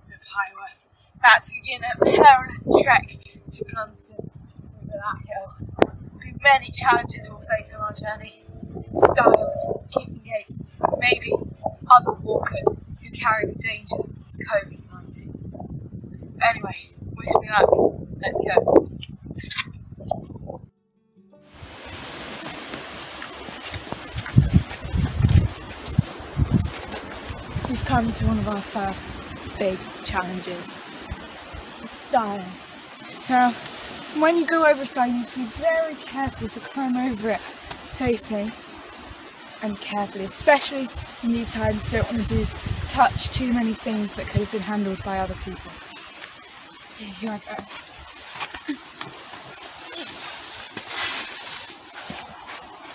miles of highway. That's begin a perilous trek to Blunsdon over that hill. Many challenges we'll face on our journey. Stiles, kissing gates, maybe other walkers who carry the danger of COVID 19. Anyway, wish me luck. Let's go. We've come to one of our first big challenges. The stile. Now, when you go over a stile, you need to be very careful to climb over it safely and carefully, especially in these times you don't want to do touch too many things that could have been handled by other people. Here I go.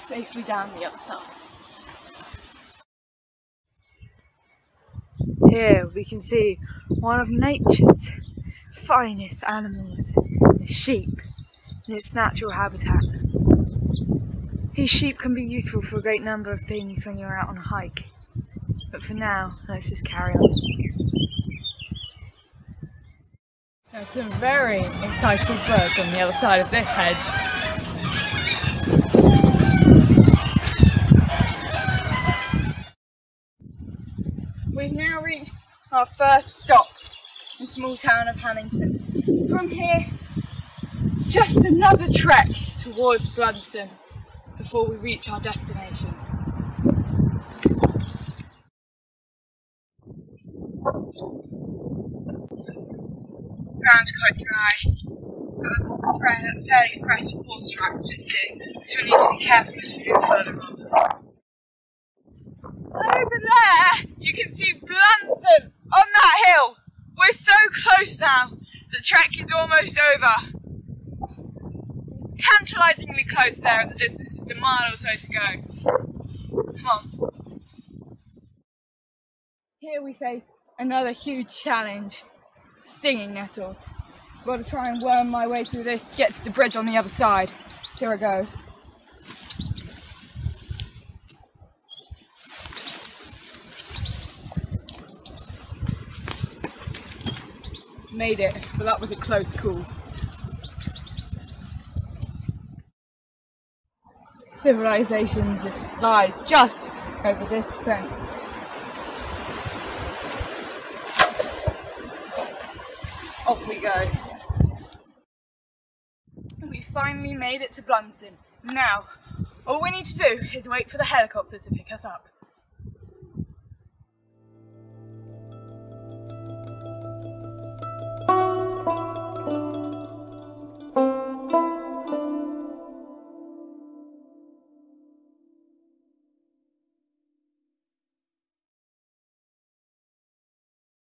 Safely down the other side. Here we can see one of nature's finest animals, the sheep, in its natural habitat. These sheep can be useful for a great number of things when you're out on a hike, but for now, let's just carry on. There's some very excitable birds on the other side of this hedge. Now reached our first stop, the small town of Hannington. From here, it's just another trek towards Blunsdon before we reach our destination. Ground's quite dry. There's some fairly fresh horse tracks just here, so we need to be careful as we go further on. Over there, you can see Blunsdon on that hill. We're so close now. The trek is almost over. Tantalisingly close there at the distance, just a mile or so to go. Come on. Here we face another huge challenge. Stinging nettles. Got to try and worm my way through this to get to the bridge on the other side. Here I go. Made it, but that was a close call. Civilization just lies just over this fence. Off we go. We finally made it to Blunsdon. Now, all we need to do is wait for the helicopter to pick us up.